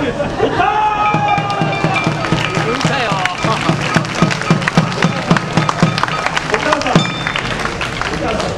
お母さん。